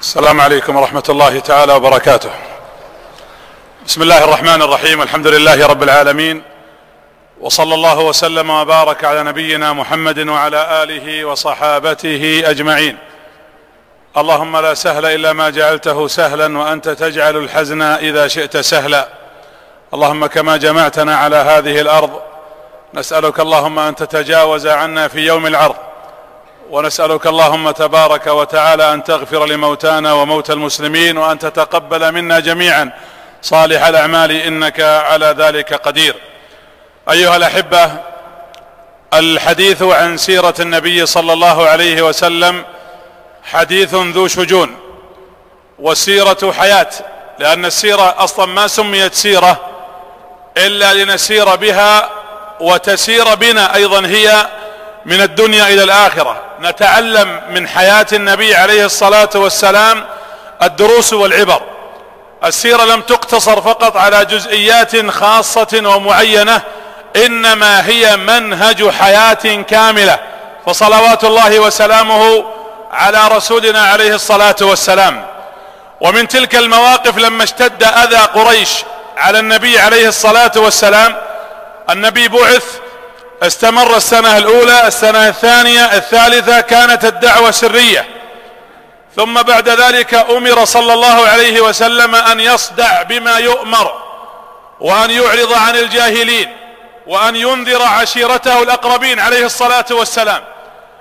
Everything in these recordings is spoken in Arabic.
السلام عليكم ورحمة الله تعالى وبركاته. بسم الله الرحمن الرحيم الحمد لله رب العالمين وصلى الله وسلم وبارك على نبينا محمد وعلى آله وصحابته أجمعين. اللهم لا سهل إلا ما جعلته سهلا وأنت تجعل الحزن إذا شئت سهلا. اللهم كما جمعتنا على هذه الأرض نسألك اللهم أن تتجاوز عنا في يوم العرض. ونسألك اللهم تبارك وتعالى أن تغفر لموتانا وموتى المسلمين وأن تتقبل منا جميعا. صالح الأعمال إنك على ذلك قدير. أيها الأحبة الحديث عن سيرة النبي صلى الله عليه وسلم حديث ذو شجون والسيرة حياة لأن السيرة أصلا ما سميت سيرة إلا لنسير بها وتسير بنا أيضا هي من الدنيا إلى الآخرة. نتعلم من حياة النبي عليه الصلاة والسلام الدروس والعبر. السيرة لم تقتصر فقط على جزئيات خاصة ومعينة إنما هي منهج حياة كاملة. فصلوات الله وسلامه على رسولنا عليه الصلاة والسلام. ومن تلك المواقف لما اشتد أذى قريش على النبي عليه الصلاة والسلام النبي بعث استمر السنة الأولى السنة الثانية الثالثة كانت الدعوة سرية. ثم بعد ذلك أمر صلى الله عليه وسلم أن يصدع بما يؤمر وأن يعرض عن الجاهلين وأن ينذر عشيرته الأقربين عليه الصلاة والسلام.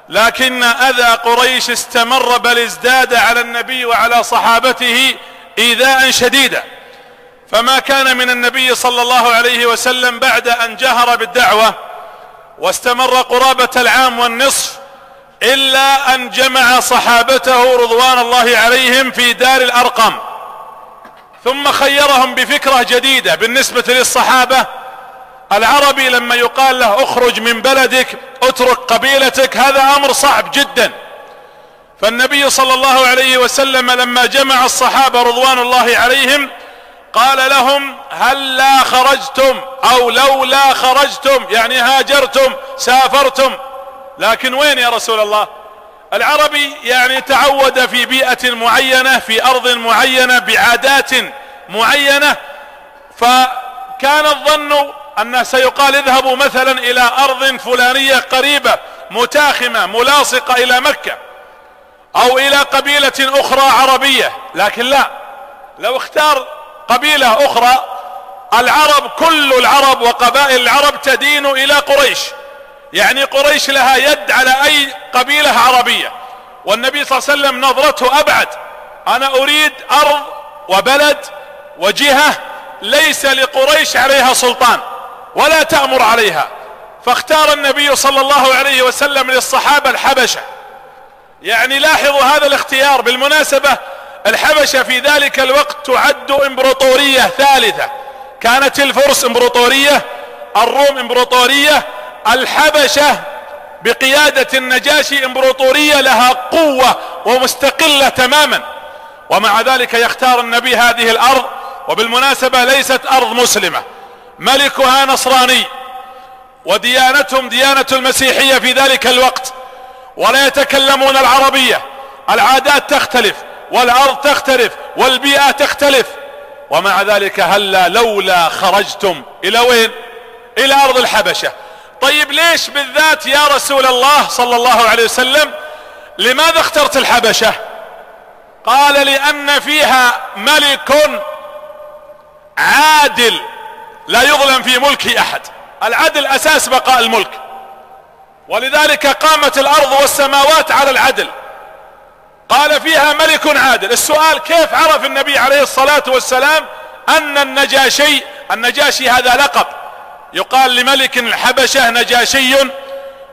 لكن أذى قريش استمر بل ازداد على النبي وعلى صحابته إيذاء شديدا. فما كان من النبي صلى الله عليه وسلم بعد أن جهر بالدعوة واستمر قرابة العام والنصف إلا أن جمع صحابته رضوان الله عليهم في دار الأرقم. ثم خيرهم بفكرة جديدة بالنسبة للصحابة. العربي لما يقال له اخرج من بلدك اترك قبيلتك هذا أمر صعب جدا. فالنبي صلى الله عليه وسلم لما جمع الصحابة رضوان الله عليهم قال لهم هل لا خرجتم أو لولا خرجتم يعني هاجرتم سافرتم. لكن وين يا رسول الله؟ العربي يعني تعود في بيئة معينة في أرض معينة بعادات معينة. فكان الظن انه سيقال اذهبوا مثلا إلى أرض فلانية قريبة متاخمة ملاصقة إلى مكة أو إلى قبيلة أخرى عربية. لكن لا لو اختار قبيلة أخرى العرب كل العرب وقبائل العرب تدين إلى قريش. يعني قريش لها يد على أي قبيلة عربية. والنبي صلى الله عليه وسلم نظرته أبعد. أنا أريد أرض وبلد وجهة ليس لقريش عليها سلطان ولا تأمر عليها. فاختار النبي صلى الله عليه وسلم للصحابة الحبشة. يعني لاحظوا هذا الاختيار. بالمناسبة الحبشة في ذلك الوقت تعد إمبراطورية ثالثة. كانت الفرس إمبراطورية الروم إمبراطورية الحبشة بقيادة النجاشي إمبراطورية لها قوة ومستقلة تماما. ومع ذلك يختار النبي هذه الأرض وبالمناسبة ليست أرض مسلمة. ملكها نصراني وديانتهم ديانة المسيحية في ذلك الوقت. ولا يتكلمون العربية العادات تختلف. والأرض تختلف والبيئة تختلف. ومع ذلك هلا لولا خرجتم إلى وين؟ إلى أرض الحبشة. طيب ليش بالذات يا رسول الله صلى الله عليه وسلم لماذا اخترت الحبشة؟ قال لأن فيها ملك عادل لا يظلم في ملكه أحد. العدل أساس بقاء الملك. ولذلك قامت الأرض والسماوات على العدل. قال فيها ملك عادل. السؤال كيف عرف النبي عليه الصلاة والسلام أن النجاشي النجاشي هذا لقب؟ يقال لملك الحبشة نجاشي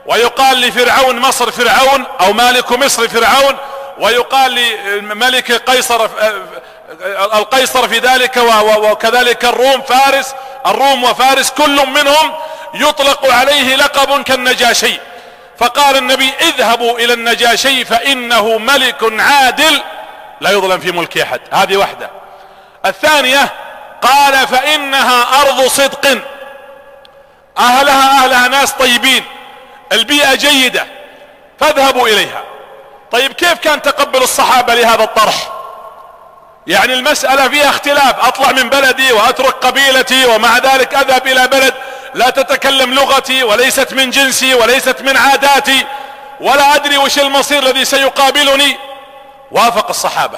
ويقال لفرعون مصر فرعون أو مالك مصر فرعون ويقال لملك قيصر القيصر في ذلك وكذلك الروم فارس الروم وفارس كل منهم يطلق عليه لقب كالنجاشي. فقال النبي اذهبوا إلى النجاشي فإنه ملك عادل لا يظلم في ملك أحد. هذه واحدة. الثانية قال فإنها أرض صدق. أهلها أهلها ناس طيبين. البيئة جيدة. فاذهبوا إليها. طيب كيف كان تقبل الصحابة لهذا الطرح؟ يعني المسألة فيها اختلاف. أطلع من بلدي وأترك قبيلتي ومع ذلك أذهب إلى بلد. لا تتكلم لغتي وليست من جنسي وليست من عاداتي ولا أدري وش المصير الذي سيقابلني. وافق الصحابة.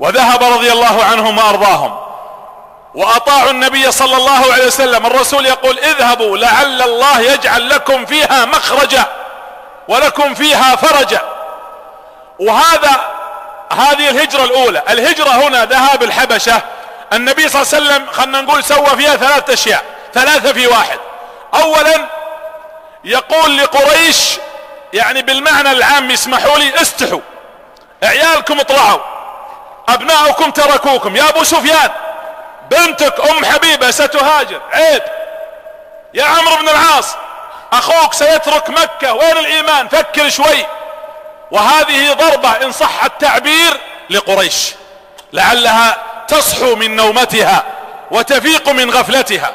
وذهب رضي الله عنهم وأرضاهم. وأطاعوا النبي صلى الله عليه وسلم. الرسول يقول اذهبوا لعل الله يجعل لكم فيها مخرجا ولكم فيها فرجا وهذا هذه الهجرة الأولى. الهجرة هنا ذهاب الحبشة. النبي صلى الله عليه وسلم خلنا نقول سوى فيها ثلاث أشياء. ثلاثة في واحد. اولا يقول لقريش يعني بالمعنى العام يسمحوا لي استحوا عيالكم اطلعوا أبناؤكم تركوكم. يا أبو سفيان بنتك أم حبيبة ستهاجر. عيب. يا عمرو بن العاص أخوك سيترك مكة. وين الإيمان؟ فكر شوي. وهذه ضربة إن صح التعبير لقريش. لعلها تصحو من نومتها وتفيق من غفلتها.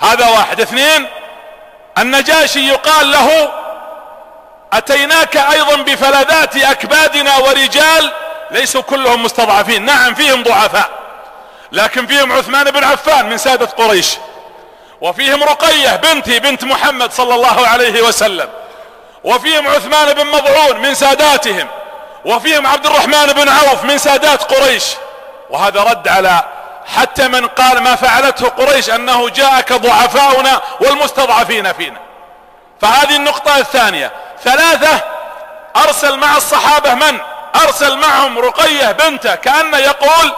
هذا واحد. اثنين النجاشي يقال له أتيناك أيضا بفلذات أكبادنا ورجال ليسوا كلهم مستضعفين. نعم فيهم ضعفاء لكن فيهم عثمان بن عفان من سادة قريش وفيهم رقية بنتي بنت محمد صلى الله عليه وسلم وفيهم عثمان بن مضعون من ساداتهم وفيهم عبد الرحمن بن عوف من سادات قريش. وهذا رد على حتى من قال ما فعلته قريش أنه جاءك ضعفاؤنا والمستضعفين فينا. فهذه النقطة الثانية. ثلاثة أرسل مع الصحابة من؟ أرسل معهم رقية بنته كأن يقول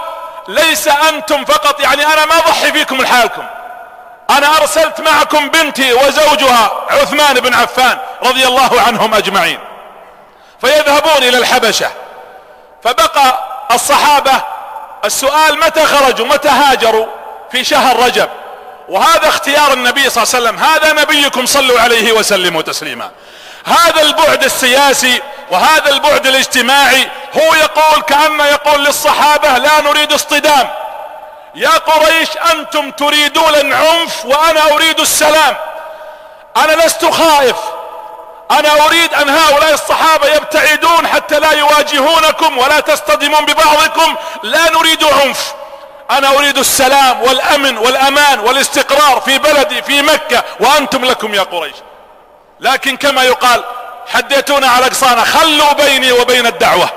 ليس أنتم فقط يعني أنا ما ضحي فيكم لحالكم. أنا أرسلت معكم بنتي وزوجها عثمان بن عفان رضي الله عنهم أجمعين. فيذهبون إلى الحبشة. فبقى الصحابة السؤال متى خرجوا؟ متى هاجروا في شهر رجب؟ وهذا اختيار النبي صلى الله عليه وسلم. هذا نبيكم صلوا عليه وسلموا تسليما. هذا البعد السياسي وهذا البعد الاجتماعي هو يقول كأنه يقول للصحابة لا نريد اصطدام. يا قريش أنتم تريدون العنف وأنا أريد السلام. أنا لست خائف. أنا أريد أن هؤلاء الصحابة يبتعدون حتى لا يواجهونكم ولا تصطدمون ببعضكم. لا نريد عنف. أنا أريد السلام والأمن والأمان والاستقرار في بلدي في مكة وأنتم لكم يا قريش. لكن كما يقال حديتونا على قصانا خلوا بيني وبين الدعوة.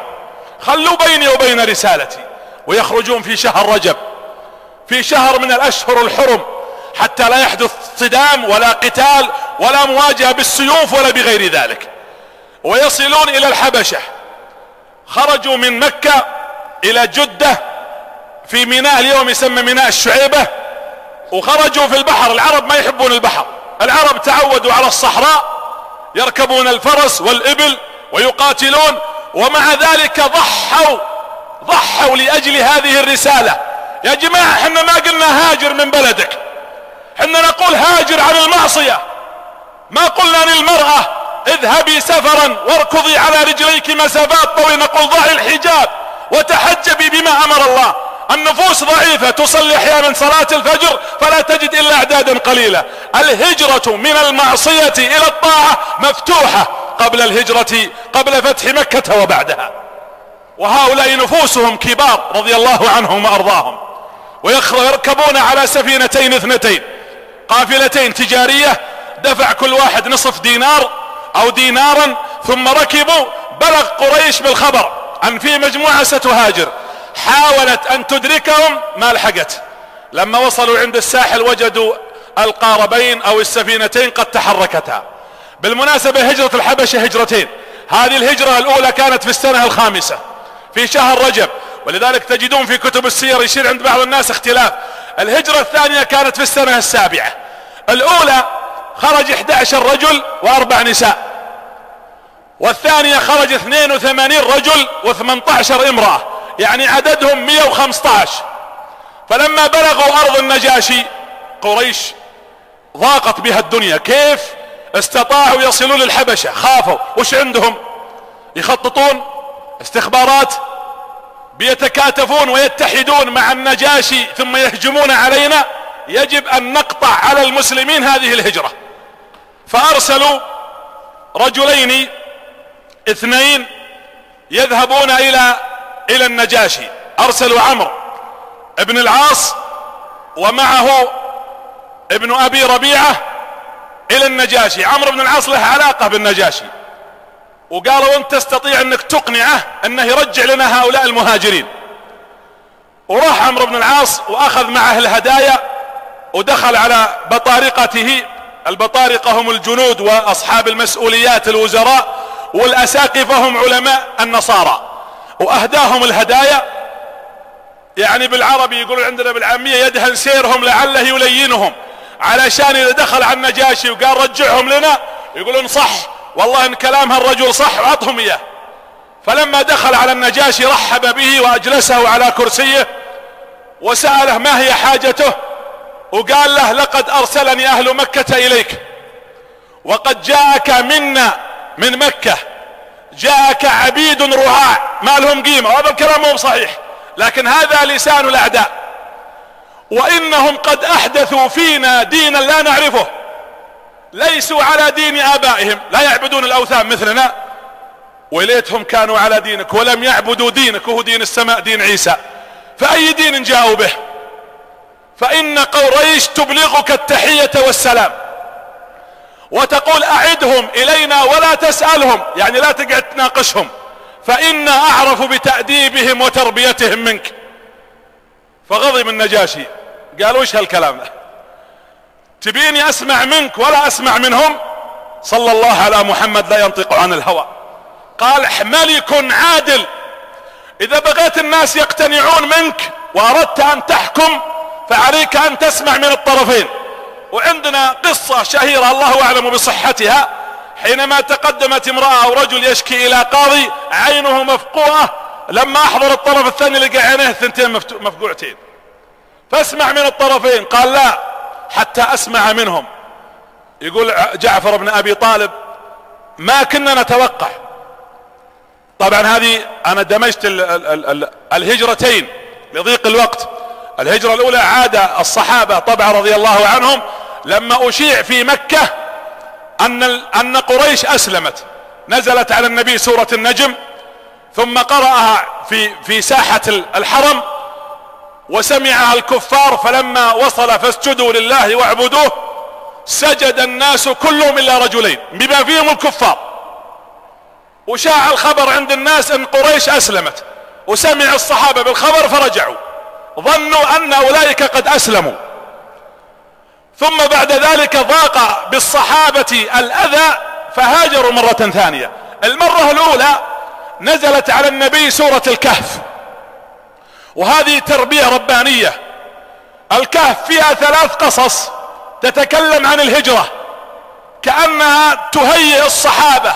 خلوا بيني وبين رسالتي. ويخرجون في شهر رجب. في شهر من الأشهر الحرم. حتى لا يحدث صدام ولا قتال ولا مواجهة بالسيوف ولا بغير ذلك. ويصلون إلى الحبشة. خرجوا من مكة إلى جدة في ميناء اليوم يسمى ميناء الشعيبة. وخرجوا في البحر. العرب ما يحبون البحر. العرب تعودوا على الصحراء يركبون الفرس والإبل ويقاتلون. ومع ذلك ضحوا ضحوا لأجل هذه الرسالة. يا جماعة إحنا ما قلنا هاجر من بلدك. إحنا نقول هاجر عن المعصية. ما قلنا للمرأة اذهبي سفرا واركضي على رجليك مسافات طويلة. نقول ضعي الحجاب وتحجبي بما أمر الله. النفوس ضعيفة تصلي أحيانا صلاة الفجر فلا تجد إلا اعدادا قليلة. الهجرة من المعصية إلى الطاعة مفتوحة قبل الهجرة قبل فتح مكة وبعدها. وهؤلاء نفوسهم كبار رضي الله عنهم وأرضاهم. ويركبون على سفينتين اثنتين. قافلتين تجارية دفع كل واحد نصف دينار أو دينارا ثم ركبوا بلغ قريش بالخبر أن في مجموعة ستهاجر. حاولت أن تدركهم ما لحقت. لما وصلوا عند الساحل وجدوا القاربين أو السفينتين قد تحركتا. بالمناسبة هجرة الحبشة هجرتين. هذه الهجرة الأولى كانت في السنة الخامسة في شهر رجب. ولذلك تجدون في كتب السير يصير عند بعض الناس اختلاف. الهجرة الثانية كانت في السنة السابعة. الأولى خرج 11 رجل وأربع نساء. والثانية خرج 82 رجل و18 امرأة. يعني عددهم 115 فلما بلغوا أرض النجاشي قريش ضاقت بها الدنيا. كيف استطاعوا يصلون للحبشة؟ خافوا. وش عندهم؟ يخططون استخبارات بيتكاتفون ويتحدون مع النجاشي ثم يهجمون علينا يجب أن نقطع على المسلمين هذه الهجرة. فأرسلوا رجلين اثنين يذهبون إلى إلى النجاشي. أرسلوا عمرو ابن العاص ومعه ابن أبي ربيعة إلى النجاشي. عمرو بن العاص له علاقة بالنجاشي. وقالوا انت تستطيع انك تقنعه انه يرجع لنا هؤلاء المهاجرين. وراح عمرو بن العاص وأخذ معه الهدايا ودخل على بطارقته. البطارقة هم الجنود وأصحاب المسؤوليات الوزراء والاساقفة هم علماء النصارى. وأهداهم الهدايا يعني بالعربي يقولون عندنا بالعامية يدهن سيرهم لعله يلينهم. علشان إذا دخل على النجاشي وقال رجعهم لنا يقولون صح والله إن كلام هالرجل صح وعطهم إياه. فلما دخل على النجاشي رحب به وأجلسه على كرسيه وسأله ما هي حاجته وقال له لقد أرسلني أهل مكة إليك وقد جاءك منا من مكة جاءك عبيد رعاع ما لهم قيمة وهذا الكلام مو صحيح لكن هذا لسان الأعداء وإنهم قد أحدثوا فينا دينا لا نعرفه. ليسوا على دين آبائهم لا يعبدون الأوثان مثلنا. وليتهم كانوا على دينك ولم يعبدوا دينك وهو دين السماء دين عيسى. فأي دين جاءوا به؟ فإن قريش تبلغك التحية والسلام. وتقول أعدهم إلينا ولا تسألهم يعني لا تقعد تناقشهم. فإنا أعرف بتأديبهم وتربيتهم منك. فغضب النجاشي. قال وش هالكلام ده؟ تبيني أسمع منك ولا أسمع منهم؟ صلى الله على محمد لا ينطق عن الهوى. قال ملك عادل إذا بغيت الناس يقتنعون منك وأردت أن تحكم فعليك أن تسمع من الطرفين. وعندنا قصة شهيرة الله أعلم بصحتها. حينما تقدمت امرأة أو رجل يشكي إلى قاضي عينه مفقوعة لما أحضر الطرف الثاني لقى عينيه ثنتين مفقوعتين. فاسمع من الطرفين. قال لا حتى أسمع منهم. يقول جعفر بن أبي طالب ما كنا نتوقع. طبعا هذه أنا دمجت ال ال ال ال الهجرتين لضيق الوقت. الهجرة الأولى عاد الصحابة طبعا رضي الله عنهم. لما أشيع في مكة أن أن قريش أسلمت. نزلت على النبي سورة النجم ثم قرأها في في ساحة الحرم وسمعها الكفار فلما وصل فاسجدوا لله واعبدوه سجد الناس كلهم إلا رجلين بما فيهم الكفار. وشاع الخبر عند الناس إن قريش أسلمت وسمع الصحابة بالخبر فرجعوا ظنوا أن أولئك قد أسلموا. ثم بعد ذلك ضاق بالصحابة الأذى فهاجروا مرة ثانية. المرة الأولى نزلت على النبي سورة الكهف. وهذه تربية ربانية. الكهف فيها ثلاث قصص تتكلم عن الهجرة. كأنها تهيئ الصحابة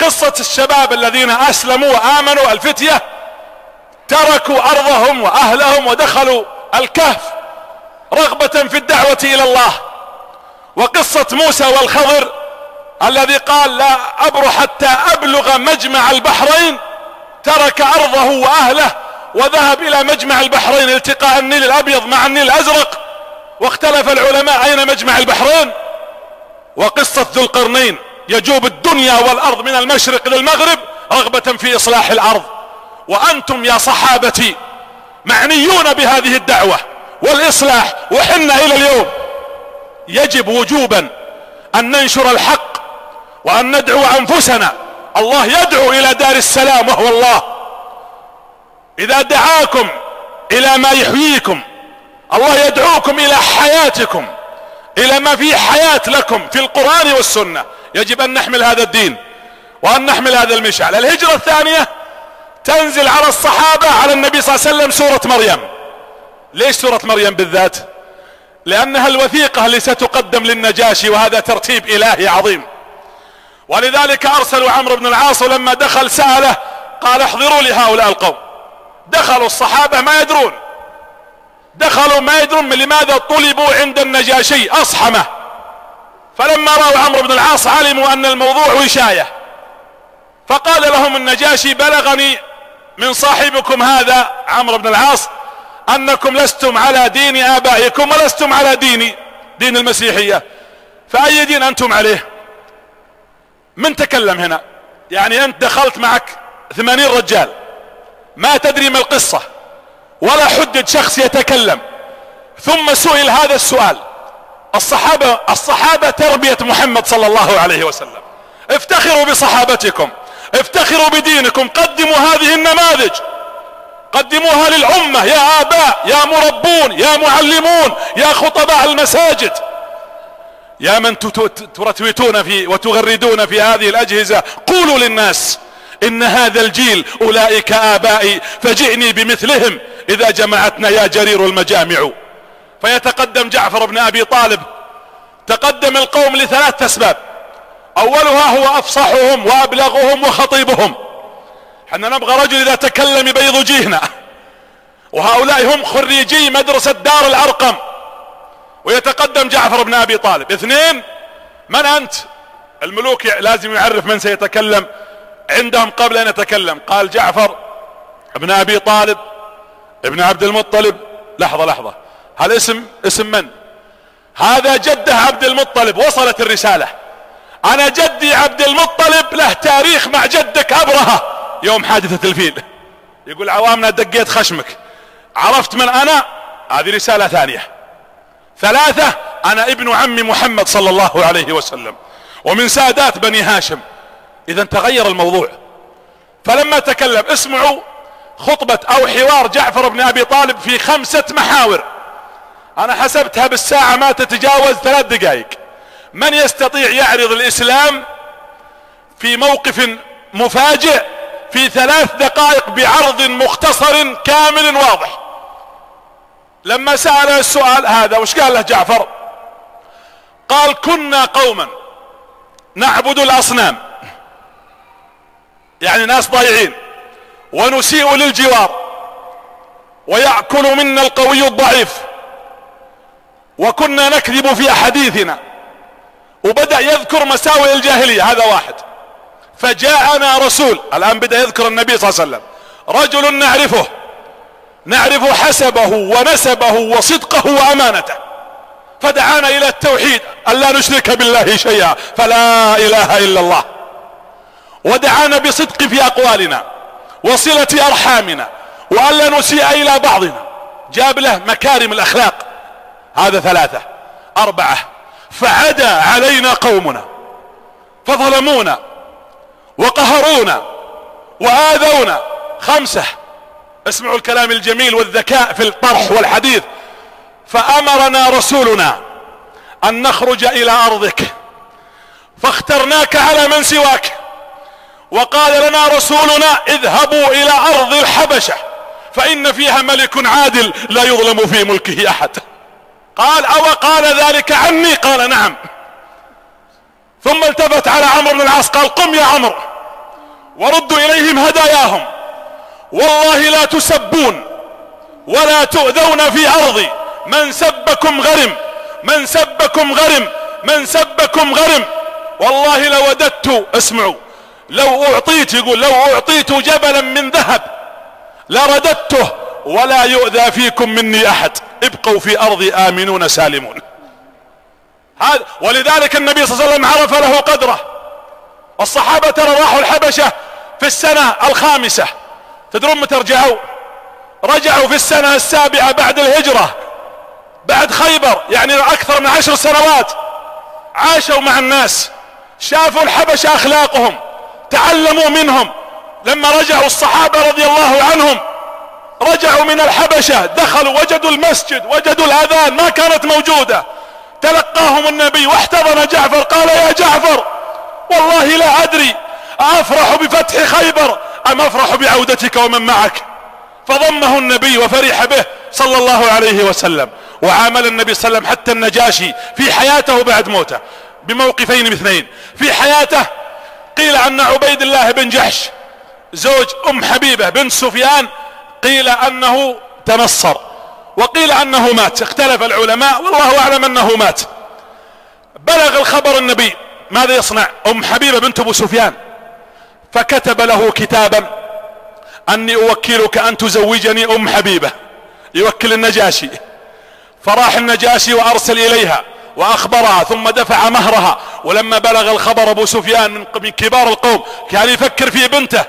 قصة الشباب الذين أسلموا وآمنوا الفتية تركوا أرضهم وأهلهم ودخلوا الكهف رغبة في الدعوة إلى الله. وقصة موسى والخضر الذي قال لا أبرح حتى أبلغ مجمع البحرين ترك أرضه وأهله وذهب إلى مجمع البحرين التقاء النيل الأبيض مع النيل الأزرق واختلف العلماء أين مجمع البحرين؟ وقصة ذو القرنين يجوب الدنيا والأرض من المشرق للمغرب رغبة في إصلاح الأرض. وأنتم يا صحابتي معنيون بهذه الدعوة والإصلاح وحنا إلى اليوم. يجب وجوبا أن ننشر الحق وأن ندعو أنفسنا. الله يدعو إلى دار السلام وهو الله. إذا دعاكم إلى ما يحييكم الله يدعوكم إلى حياتكم إلى ما فيه حياة لكم في القرآن والسنة. يجب أن نحمل هذا الدين وأن نحمل هذا المشعل. الهجرة الثانية تنزل على الصحابة على النبي صلى الله عليه وسلم سورة مريم. ليش سورة مريم بالذات؟ لأنها الوثيقة اللي ستقدم للنجاشي وهذا ترتيب إلهي عظيم. ولذلك أرسلوا عمرو بن العاص لما دخل سأله قال احضروا لهؤلاء القوم. دخلوا الصحابة ما يدرون. دخلوا ما يدرون من لماذا طلبوا عند النجاشي أصحمه. فلما رأوا عمرو بن العاص علموا أن الموضوع وشاية. فقال لهم النجاشي بلغني من صاحبكم هذا عمرو بن العاص أنكم لستم على دين آبائكم ولستم على ديني دين المسيحية. فأي دين أنتم عليه؟ من تكلم هنا؟ يعني أنت دخلت معك ثمانين رجال. ما تدري ما القصة ولا حدد شخص يتكلم. ثم سئل هذا السؤال. الصحابة الصحابة تربية محمد صلى الله عليه وسلم. افتخروا بصحابتكم افتخروا بدينكم قدموا هذه النماذج. قدموها للأمة يا آباء يا مربون يا معلمون يا خطباء المساجد. يا من ترتوتون في وتغردون في هذه الأجهزة قولوا للناس. إن هذا الجيل أولئك آبائي فجئني بمثلهم. إذا جمعتنا يا جرير المجامع. فيتقدم جعفر بن أبي طالب. تقدم القوم لثلاث أسباب. أولها هو أفصحهم وأبلغهم وخطيبهم. حنا نبغى رجل إذا تكلم يبيض وجيهنا وهؤلاء هم خريجي مدرسة دار الأرقم. ويتقدم جعفر بن أبي طالب. اثنين من أنت؟ الملوك لازم يعرف من سيتكلم. عندهم قبل أن يتكلم. قال جعفر ابن أبي طالب ابن عبد المطلب. لحظة لحظة. هل اسم اسم من؟ هذا جده عبد المطلب. وصلت الرسالة. أنا جدي عبد المطلب له تاريخ مع جدك أبرهة يوم حادثة الفيل. يقول عوامنا دقيت خشمك. عرفت من أنا؟ هذه رسالة ثانية. ثلاثة أنا ابن عم محمد صلى الله عليه وسلم. ومن سادات بني هاشم. إذا تغير الموضوع. فلما تكلم اسمعوا خطبة أو حوار جعفر بن أبي طالب في خمسة محاور. أنا حسبتها بالساعة ما تتجاوز ثلاث دقائق. من يستطيع يعرض الإسلام في موقف مفاجئ في ثلاث دقائق بعرض مختصر كامل واضح؟ لما سأل السؤال هذا وش قال له جعفر؟ قال كنا قوما نعبد الأصنام. يعني ناس ضايعين. ونسيء للجوار. ويأكل منا القوي الضعيف. وكنا نكذب في أحاديثنا. وبدأ يذكر مساوئ الجاهلية. هذا واحد. فجاءنا رسول. الآن بدأ يذكر النبي صلى الله عليه وسلم. رجل نعرفه. نعرف حسبه ونسبه وصدقه وأمانته. فدعانا إلى التوحيد. أن لا نشرك بالله شيئا. فلا إله إلا الله. ودعانا بصدق في أقوالنا وصلة أرحامنا وأن لا نسيء إلى بعضنا. جاب له مكارم الأخلاق. هذا ثلاثة. أربعة. فعدا علينا قومنا. فظلمونا. وقهرونا. وآذونا. خمسة. اسمعوا الكلام الجميل والذكاء في الطرح والحديث. فأمرنا رسولنا أن نخرج إلى أرضك. فاخترناك على من سواك. وقال لنا رسولنا اذهبوا إلى أرض الحبشة فإن فيها ملك عادل لا يظلم في ملكه أحد. قال أو قال ذلك عني؟ قال نعم. ثم التفت على عمرو بن العاص قال قم يا عمرو. وردوا إليهم هداياهم. والله لا تسبون ولا تؤذون في أرضي. من سبكم غرم من سبكم غرم من سبكم غرم. والله لوددت اسمعوا. لو أعطيت يقول لو أعطيت جبلا من ذهب لرددته ولا يؤذى فيكم مني أحد. ابقوا في ارضي آمنون سالمون. هذا ولذلك النبي صلى الله عليه وسلم عرف له قدره. الصحابة ترى راحوا الحبشة في السنة الخامسة. تدرون متى رجعوا؟ رجعوا في السنة السابعة بعد الهجرة بعد خيبر يعني أكثر من عشر سنوات. عاشوا مع الناس شافوا الحبشة أخلاقهم. تعلموا منهم. لما رجعوا الصحابة رضي الله عنهم رجعوا من الحبشة دخلوا وجدوا المسجد وجدوا الآذان ما كانت موجودة. تلقاهم النبي واحتضن جعفر قال يا جعفر والله لا أدري أفرح بفتح خيبر أم أفرح بعودتك ومن معك؟ فضمه النبي وفرح به صلى الله عليه وسلم. وعامل النبي صلى الله عليه وسلم حتى النجاشي في حياته بعد موته. بموقفين اثنين. في حياته قيل أن عبيد الله بن جحش زوج أم حبيبة بنت سفيان قيل أنه تنصر وقيل أنه مات. اختلف العلماء والله أعلم أنه مات. بلغ الخبر النبي ماذا يصنع؟ أم حبيبة بنت أبو سفيان. فكتب له كتابا أني أوكلك أن تزوجني أم حبيبة. يوكل النجاشي. فراح النجاشي وأرسل إليها. وأخبرها ثم دفع مهرها. ولما بلغ الخبر أبو سفيان من كبار القوم كان يفكر في بنته.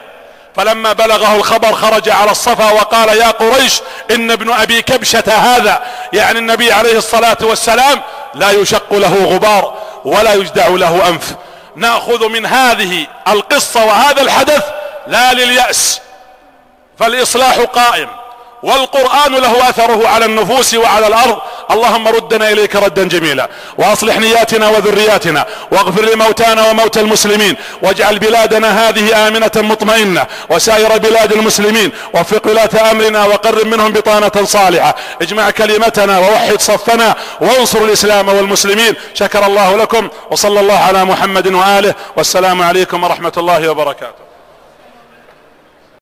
فلما بلغه الخبر خرج على الصفا وقال يا قريش إن ابن أبي كبشة هذا. يعني النبي عليه الصلاة والسلام لا يشق له غبار ولا يجدع له أنف. نأخذ من هذه القصة وهذا الحدث لا لليأس فالإصلاح قائم. والقرآن له أثره على النفوس وعلى الأرض. اللهم ردنا إليك ردا جميلا. وأصلح نياتنا وذرياتنا. واغفر لموتانا وموتى المسلمين. واجعل بلادنا هذه آمنة مطمئنة. وسائر بلاد المسلمين. وفق ولاة أمرنا. وقرب منهم بطانة صالحة. اجمع كلمتنا ووحد صفنا. وانصر الإسلام والمسلمين. شكر الله لكم. وصلى الله على محمد وآله. والسلام عليكم ورحمة الله وبركاته.